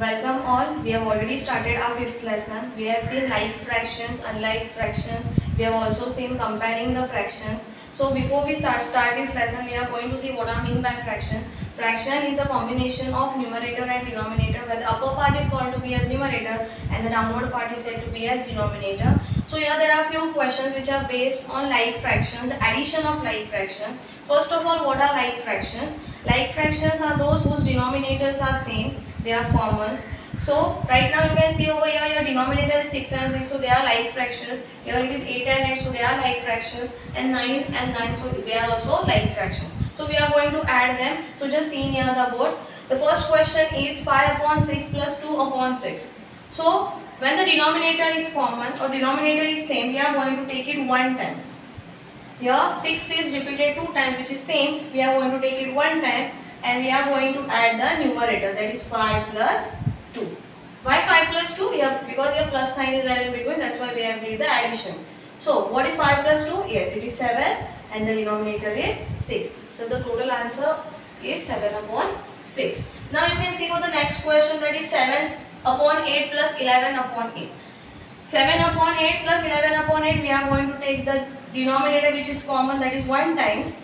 Welcome all. We have already started our fifth lesson. We have seen like fractions, unlike fractions. We have also seen comparing the fractions. So before we start, start this lesson, we are going to see what I mean by fractions. Fraction is the combination of numerator and denominator where the upper part is called to be as numerator and the downward part is said to be as denominator. So here there are few questions which are based on like fractions, addition of like fractions. First of all, what are like fractions? Like fractions are those whose denominators are same they are common so right now you can see over here your denominator is 6 and 6 so they are like fractions. Here it is 8 and 8 so they are like fractions. And 9 and 9 so they are also like fractions. So we are going to add them. So just see near the board. The first question is 5 upon 6 plus 2 upon 6 so when the denominator is common or denominator is same we are going to take it one time. Here 6 is repeated two times which is same. We are going to take it one time and we are going to add the numerator that is 5 plus 2. Why 5 plus 2? Here, because your plus sign is there in between that's why we have made the addition. So what is 5 plus 2? Yes it is 7 and the denominator is 6. So the total answer is 7 upon 6. Now you can see for the next question that is 7 upon 8 plus 11 upon 8. 7 upon 8 plus 11 upon 8 we are going to take the denominator which is common that is 1 time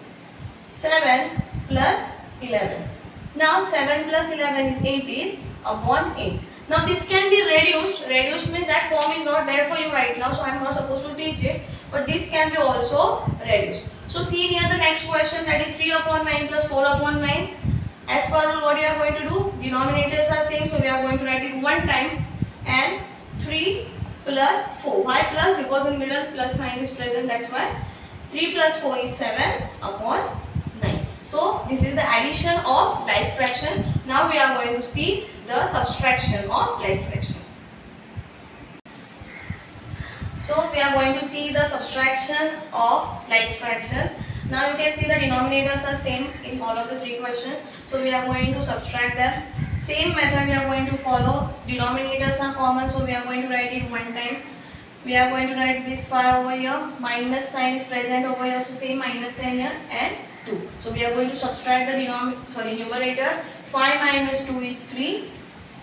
7 plus 11. Now 7 plus 11 is 18 upon 8. Now this can be reduced. Reduced means that form is not there for you right now. So I am not supposed to teach it. But this can be also reduced. So see here the next question that is 3 upon 9 plus 4 upon 9. As per rule what we are going to do? Denominators are same. So we are going to write it one time. And 3 plus 4. Why plus? Because in middle plus sign is present. That's why. 3 plus 4 is 7 upon so this is the addition of like fractions. Now we are going to see the subtraction of like fraction. So we are going to see the subtraction of like fractions. Now you can see the denominators are same in all of the three questions. So we are going to subtract them. Same method we are going to follow. Denominators are common so we are going to write it one time. We are going to write this 5 over here. Minus sign is present over here so same minus sign here and 2. So we are going to subtract the sorry, numerators. 5 minus 2 is 3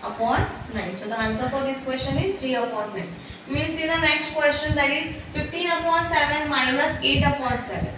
upon 9. So the answer for this question is 3 upon 9. We will see the next question that is 15 upon 7 minus 8 upon 7.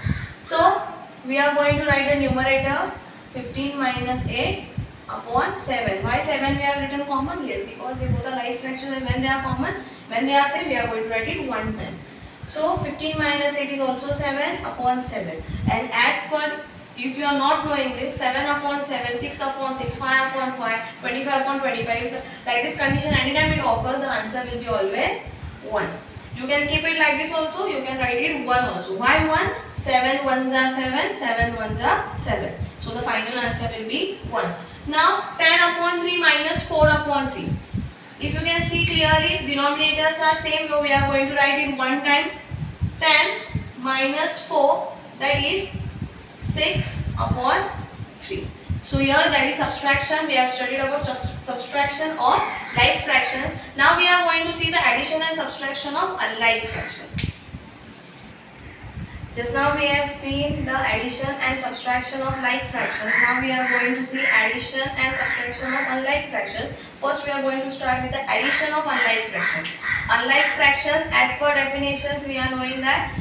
So we are going to write the numerator 15 minus 8 upon 7. Why 7 we have written common? Yes, because they both are like fraction and when they are common, when they are same, we are going to write it one time. So 15 minus 8 is also 7 upon 7. And as per, if you are not knowing this, 7 upon 7, 6 upon 6, 5 upon 5, 25 upon 25, like this condition anytime it occurs, the answer will be always 1. You can keep it like this also, you can write it 1 also. Why 1? 7 ones are 7, 7 ones are 7. So the final answer will be 1. Now 10 upon 3 minus 4 upon 3. If you can see clearly, denominators are same, so we are going to write it one time. 10 minus 4, that is 6 upon 3. So here that is subtraction. We have studied about subtraction of like fractions. Now we are going to see the addition and subtraction of unlike fractions. Just now we have seen the addition and subtraction of like fractions. Now we are going to see addition and subtraction of unlike fractions. First we are going to start with the addition of unlike fractions. Unlike fractions as per definitions we are knowing that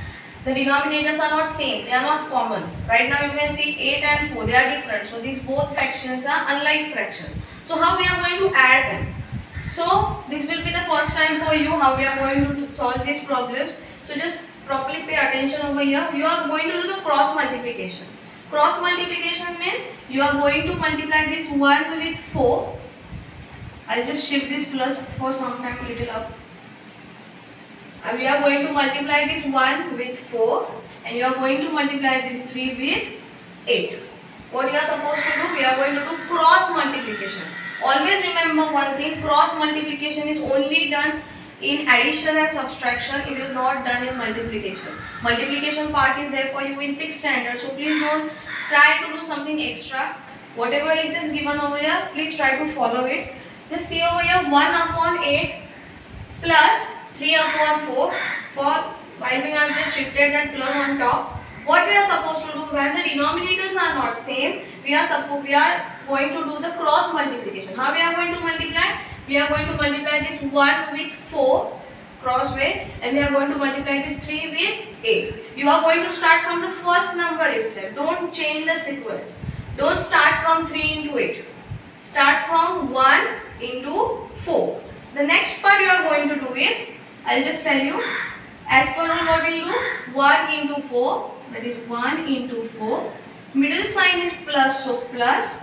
the denominators are not same, they are not common. Right now you can see 8 and 4, they are different. So these both fractions are unlike fractions. So how we are going to add them? So this will be the first time for you how we are going to solve these problems. So just properly pay attention over here. You are going to do the cross multiplication. Cross multiplication means you are going to multiply this 1 with 4. I'll just shift this plus for some time little up. And we are going to multiply this 1 with 4 and you are going to multiply this 3 with 8. What you are supposed to do? We are going to do cross multiplication. Always remember one thing, cross multiplication is only done in addition and subtraction, it is not done in multiplication. Multiplication part is there for you in 6th standard. So please don't try to do something extra. Whatever is just given over here, please try to follow it. Just see over here 1 upon 8 plus 3 upon 4. For while we have just shifted that plus on top. What we are supposed to do when the denominators are not same, we are supposed we are going to do the cross multiplication. How we are going to multiply? we are going to multiply this 1 with 4 crossway and we are going to multiply this 3 with 8. You are going to start from the first number itself. Don't change the sequence. Don't start from 3 into 8. Start from 1 into 4. The next part you are going to do is, I'll just tell you, as per what we'll do, 1 into 4, that is 1 into 4. Middle sign is plus, so plus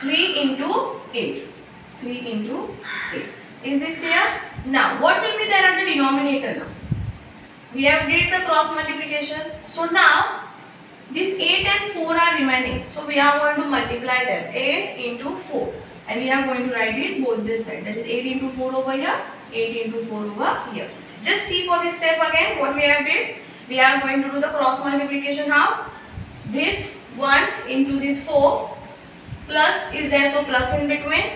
3 into 8. 3 into 8. Is this clear? Now, what will be there at the denominator now? We have did the cross multiplication. So now, this 8 and 4 are remaining. So we are going to multiply them. 8 into 4. And we are going to write it both this side. That is 8 into 4 over here. 8 into 4 over here. Just see for this step again what we have did. We are going to do the cross multiplication how? This 1 into this 4 plus is there so plus in between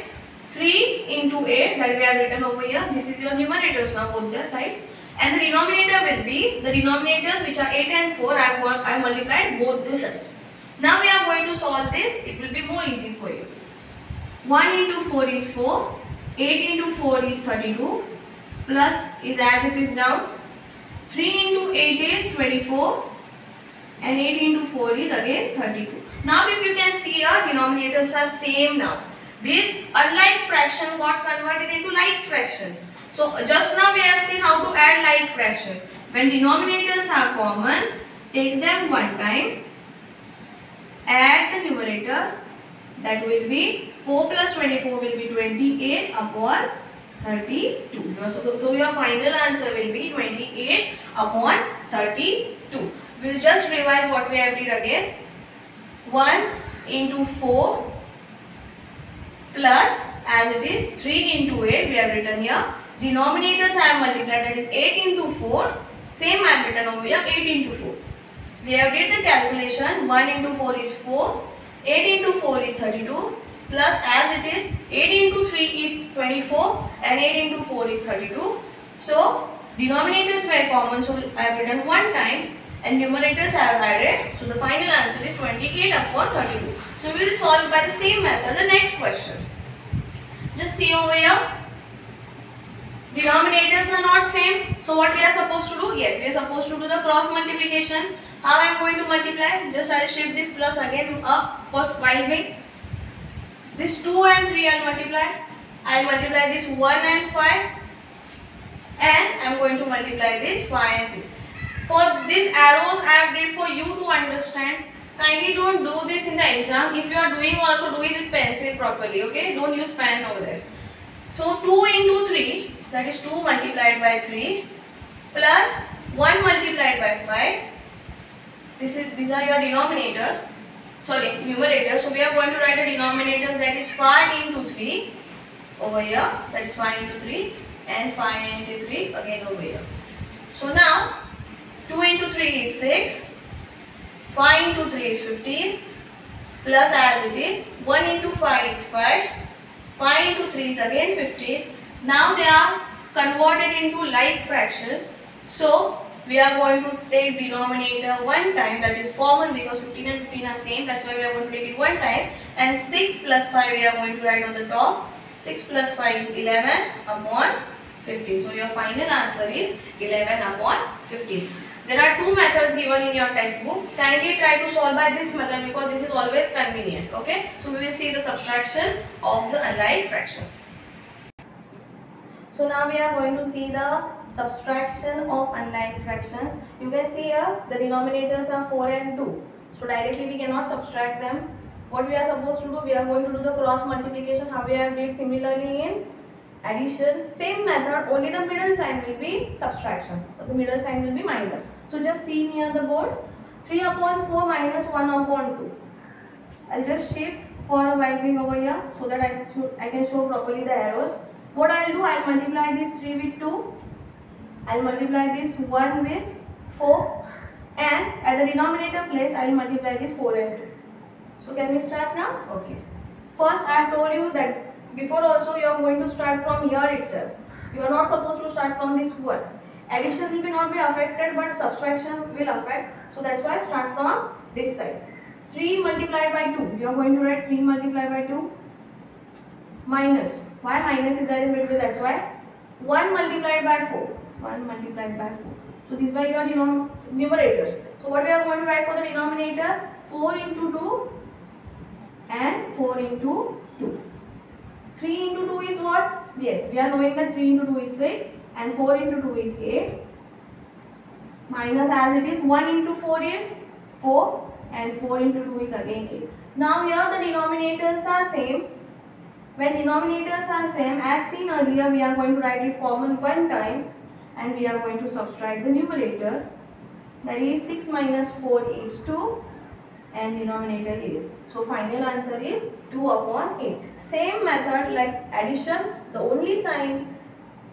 3 into 8 that we have written over here. This is your numerators now both the sides. And the denominator will be the denominators which are 8 and 4 I have, I multiplied both the sides. Now we are going to solve this. It will be more easy for you. 1 into 4 is 4. 8 into 4 is 32. Plus is as it is down. 3 into 8 is 24. And 8 into 4 is again 32. Now if you can see our denominators are same now. These unlike fraction got converted into like fractions. So just now we have seen how to add like fractions. When denominators are common, take them one time, add the numerators that will be 4 plus 24 will be 28 upon 32. So, so your final answer will be 28 upon 32. We'll just revise what we have did again. 1 into 4 plus as it is 3 into 8 we have written here denominators I have multiplied that is 8 into 4 same I have written over here 8 into 4 we have did the calculation 1 into 4 is 4 8 into 4 is 32 plus as it is 8 into 3 is 24 and 8 into 4 is 32 so denominators were common so I have written one time and numerators I have added so the final answer is 28 upon 32 so we will solve by the same method the next question. Just see over here. Denominators are not same. So what we are supposed to do? Yes, we are supposed to do the cross multiplication. How I am going to multiply? Just I will shift this plus again up first while me. This 2 and 3 I will multiply. I will multiply this 1 and 5. And I am going to multiply this 5 and 3. For these arrows I have did for you to understand kindly don't do this in the exam if you are doing also do it with pencil properly okay don't use pen over there so 2 into 3 that is 2 multiplied by 3 plus 1 multiplied by 5 this is these are your denominators sorry numerators so we are going to write the denominators that is 5 into 3 over here. That is 5 into 3 and 5 into 3 again over here. So now 2 into 3 is 6 5 into 3 is 15 plus as it is 1 into 5 is 5 5 into 3 is again 15 now they are converted into like fractions. So we are going to take denominator one time that is common because 15 and 15 are same that's why we are going to take it one time and 6 plus 5 we are going to write on the top 6 plus 5 is 11 upon 15 so your final answer is 11 upon 15 there are two methods given in your textbook. Kindly try to solve by this method because this is always convenient. Okay. So we will see the subtraction of the unlike fractions. So now we are going to see the subtraction of unlike fractions. You can see here the denominators are 4 and 2. So directly we cannot subtract them. What we are supposed to do, we are going to do the cross multiplication how we have did similarly in addition. Same method, only the middle sign will be subtraction. So the middle sign will be minus. So just see near the board. 3 upon 4 minus 1 upon 2. I'll just shift for a wiping over here so that I, should, I can show properly the arrows. What I'll do, I'll multiply this 3 with 2. I'll multiply this 1 with 4. And at the denominator place, I'll multiply this 4 and 2. So can we start now? Okay. First, I have told you that before also you are going to start from here itself. You are not supposed to start from this 1 addition will be not be affected but subtraction will affect so that's why start from this side 3 multiplied by 2 you are going to write 3 multiplied by 2 minus. Why minus is there in between? That's why 1 multiplied by 4. 1 multiplied by 4. So these were your numerators. So what we are going to write for the denominators? 4 into 2 and 4 into 2. 3 into 2 is what? Yes, we are knowing that 3 into 2 is 6 and 4 into 2 is 8. Minus as it is 1 into 4 is 4 and 4 into 2 is again 8. Now here the denominators are same. When denominators are same as seen earlier we are going to write it common one time and we are going to subtract the numerators. That is 6 minus 4 is 2 and denominator is. So final answer is 2 upon 8. Same method like addition, the only sign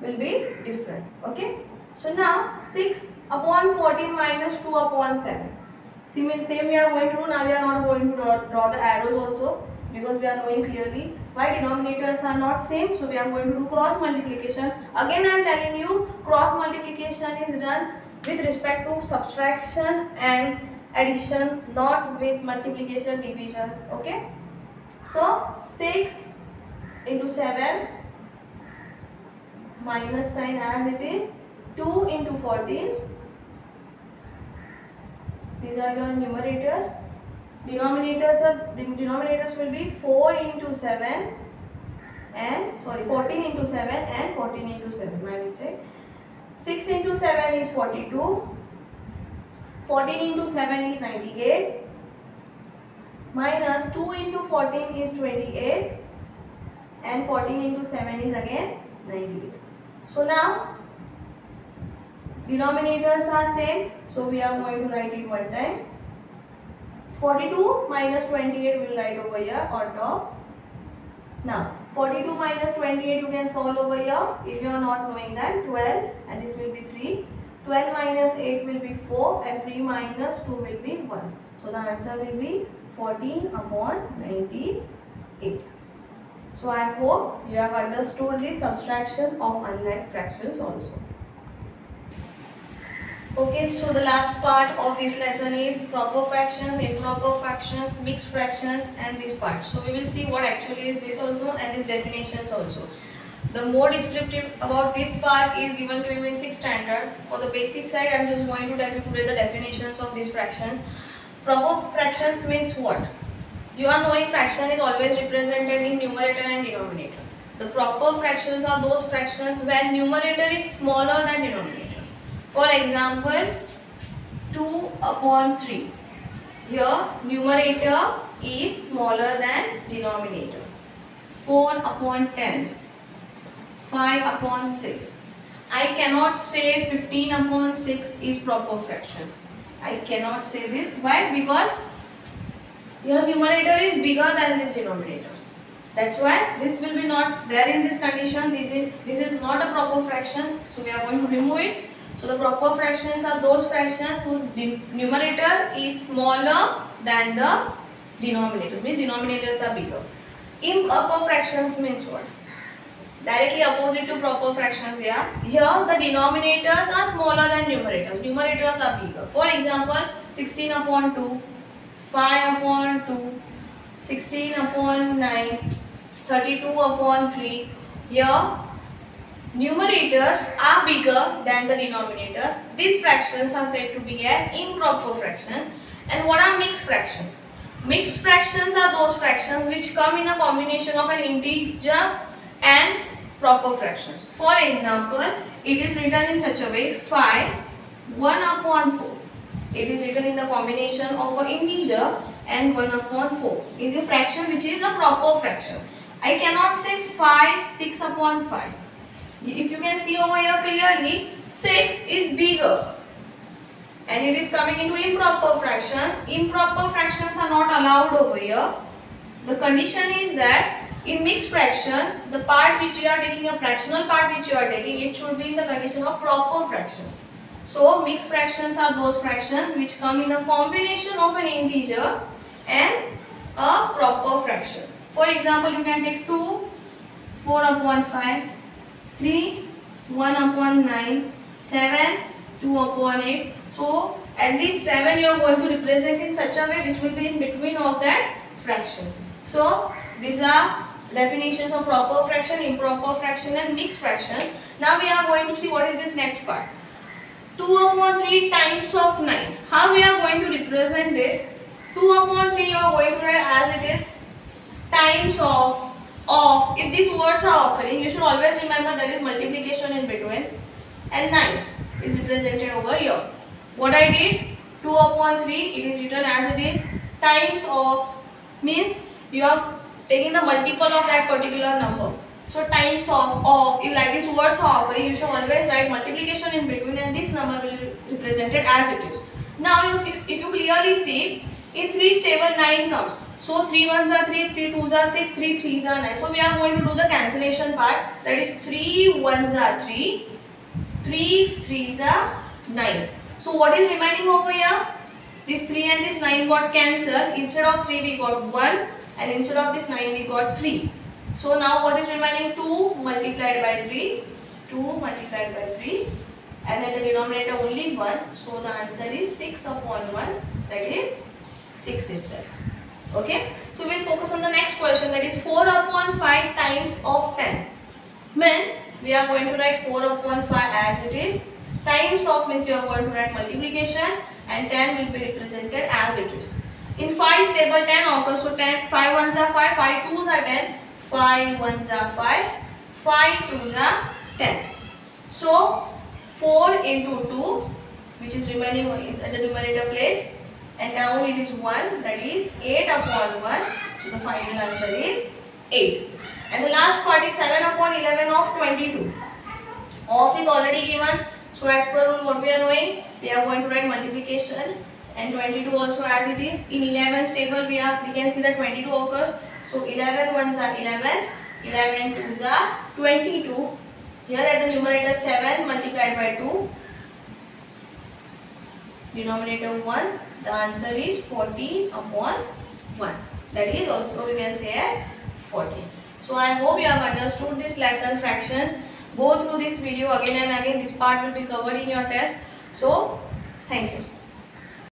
will be different. Okay. So now 6 upon 14 minus 2 upon 7. Same, same we are going to now we are not going to draw, draw the arrows also because we are knowing clearly why denominators are not same. So we are going to do cross multiplication. Again I am telling you cross multiplication is done with respect to subtraction and addition not with multiplication division okay so 6 into 7 minus sign as it is 2 into 14 these are your numerators denominators are denominators will be 4 into 7 and sorry 14 into 7 and 14 into 7 my mistake. 6 into 7 is 42 14 into 7 is 98 minus 2 into 14 is 28 and 14 into 7 is again 98 so now denominators are same. So we are going to write it one time 42 minus 28 will write over here on top. Now 42 minus 28 you can solve over here if you are not knowing that 12 and this will be 3. 12 minus 8 will be 4 and 3 minus 2 will be 1. So the answer will be 14 upon 98. So I hope you have understood the subtraction of unlike fractions also. Okay, so the last part of this lesson is proper fractions, improper fractions, mixed fractions and this part. So we will see what actually is this also and these definitions also. The more descriptive about this part is given to you in 6th standard. For the basic side, I am just going to tell you today the definitions of these fractions. Proper fractions means what? You are knowing fraction is always represented in numerator and denominator. The proper fractions are those fractions where numerator is smaller than denominator. For example, 2 upon 3. Here numerator is smaller than denominator. 4 upon 10. 5 upon 6. I cannot say 15 upon 6 is proper fraction. I cannot say this. Why? Because your numerator is bigger than this denominator. That's why this will be not there in this condition. This is, this is not a proper fraction. So we are going to remove it. So the proper fractions are those fractions whose numerator is smaller than the denominator. Means denominators are bigger. Improper fractions means what? Directly opposite to proper fractions here. Here the denominators are smaller than numerators. Numerators are bigger. For example, 16 upon 2, 5 upon 2, 16 upon 9, 32 upon 3. Here numerators are bigger than the denominators. These fractions are said to be as improper fractions. And what are mixed fractions? Mixed fractions are those fractions which come in a combination of an integer and proper fractions. For example, it is written in such a way 5 1 upon 4. It is written in the combination of an integer and 1 upon 4 in the fraction which is a proper fraction. I cannot say 5 6 upon 5 if you can see over here clearly, 6 is bigger and it is coming into improper fraction. Improper fractions are not allowed over here. The condition is that in mixed fraction, the part which you are taking, a fractional part which you are taking, it should be in the condition of proper fraction. So, mixed fractions are those fractions which come in a combination of an integer and a proper fraction. For example, you can take 2, 4 upon 5, 3, 1 upon 9, 7, 2 upon 8. So, at this 7 you are going to represent in such a way which will be in between of that fraction. So, these are definitions of proper fraction, improper fraction and mixed fraction. Now we are going to see what is this next part. 2 upon 3 times of 9. How we are going to represent this? 2 upon 3 you are going to write as it is times of of if these words are occurring you should always remember there is multiplication in between and 9 is represented over here. What I did 2 upon 3 it is written as it is times of means you are taking the multiple of that particular number. So times of of if like these words are occurring you should always write multiplication in between and this number will be represented as it is. Now if you, if you clearly see in 3 stable 9 comes. So 3 ones are 3, 3 twos are 6, 3 threes are 9. So we are going to do the cancellation part that is 3 ones are 3, 3 threes are 9. So what is remaining over here? This 3 and this 9 got cancelled. Instead of 3 we got 1 and instead of this 9 we got 3. So now what is remaining? 2 multiplied by 3. 2 multiplied by 3 and at the denominator only 1. So the answer is 6 upon 1 that is 6 itself. Okay. So we'll focus on the next question that is 4 upon 5 times of 10. Means we are going to write 4 upon 5 as it is. Times of means you are going to write multiplication and 10 will be represented as it is. In 5 stable 10 occurs. So 10, 5 ones are 5, 5 twos are 10, 5 ones are 5, 5 twos are 10. So 4 into 2 which is remaining at the numerator place and now it is 1 that is 8 upon 1. So the final answer is 8. And the last part is 7 upon 11 of 22. Off is already given. So as per rule what we are knowing, we are going to write multiplication and 22 also as it is. In 11 table we are we can see that 22 occurs. So 11 ones are 11, 11 twos are 22. Here at the numerator 7 multiplied by 2 denominator 1 the answer is 14 upon 1 that is also we can say as 14 so i hope you have understood this lesson fractions. Go through this video again and again. This part will be covered in your test. So thank you